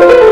you.